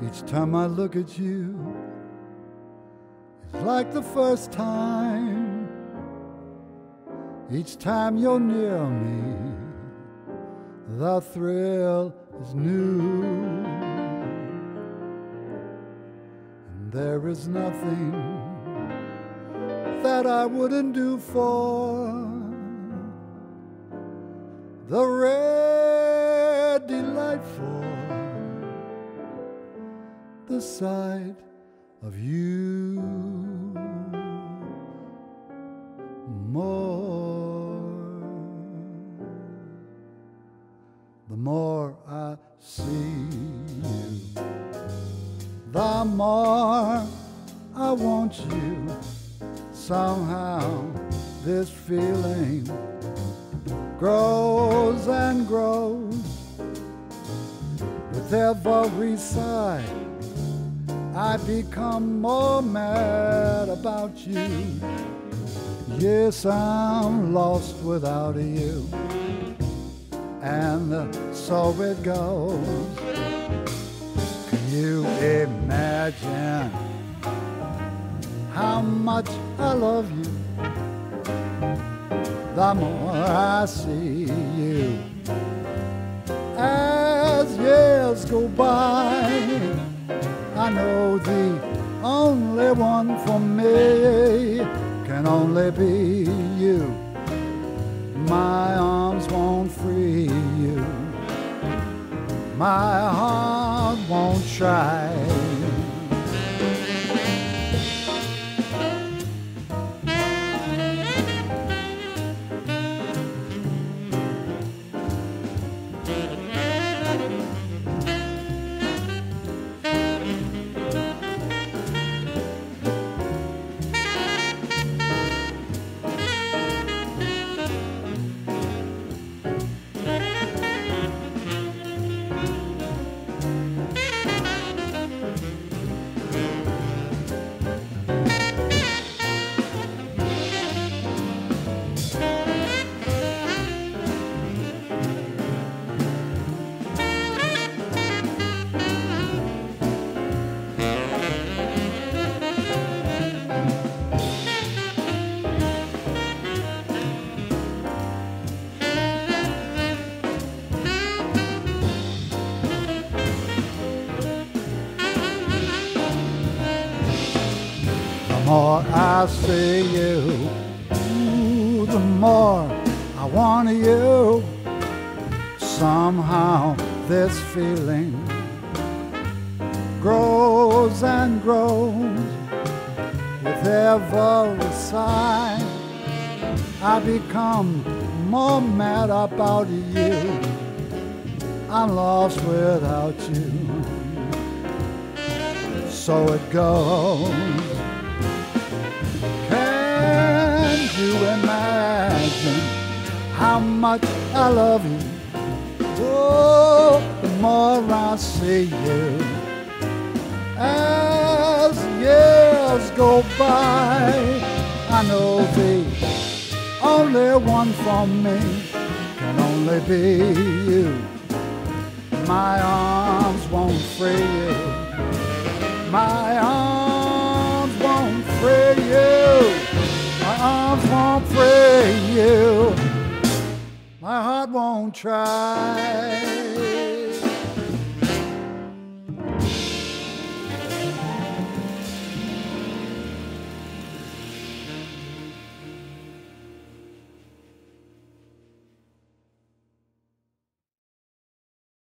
Each time I look at you, it's like the first time. Each time you're near me, the thrill is new. And there is nothing that I wouldn't do for the rare, delightful, the sight of you more. The more I see you, the more I want you. Somehow, this feeling grows and grows with every sigh. I become more mad about you. Yes, I'm lost without you. And so it goes. Can you imagine how much I love you? The more I see you as years go by. I know the only one for me can only be you. My arms won't free you. My heart won't try. More I see you, ooh, the more I want you. Somehow this feeling grows and grows with every sigh. I become more mad about you. I'm lost without you. So it goes. Can you imagine how much I love you? Oh, the more I see you as years go by, I know the only one for me can only be you. My arms won't free you. My arms won't free won't free you. My heart won't try.